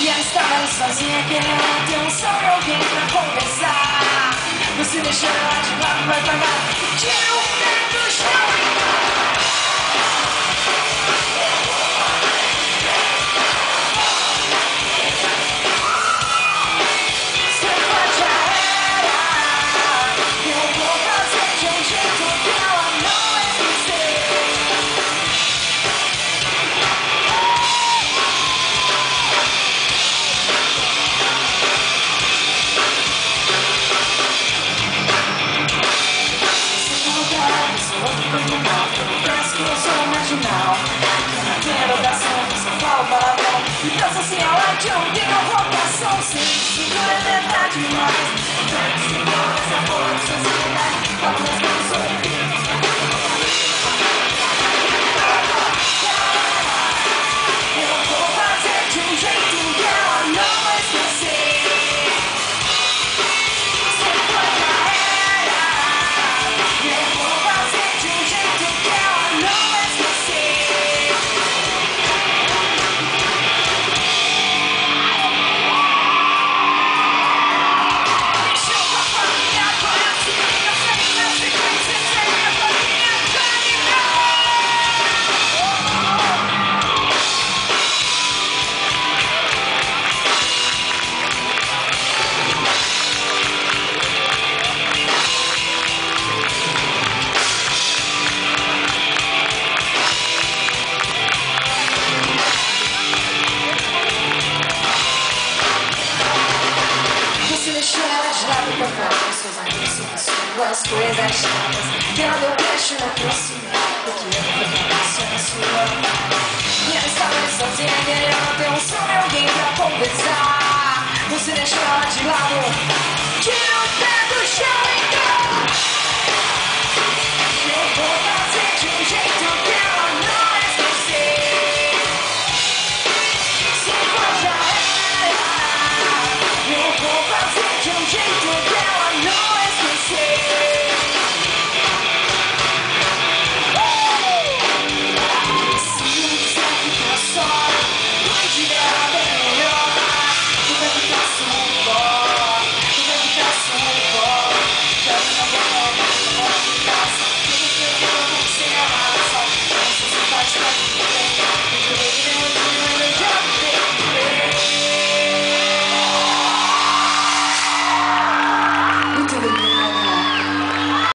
E estava ali sozinha querendo ter um e alguém pra conversar. Você deixou ela de lado, vai pagar Tira Da você fala palavrão pensa assim, ela de um tem uma vocação Sim, segura é verdade, mas Essa porra seus amigos, suas coisas chatas Que ela deu brecha na próxima Porque eu falar isso na sua